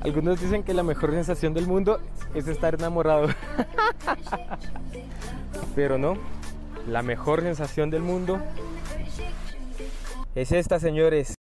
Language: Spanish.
Algunos dicen que la mejor sensación del mundo es estar enamorado. Pero no, la mejor sensación del mundo es esta, señores.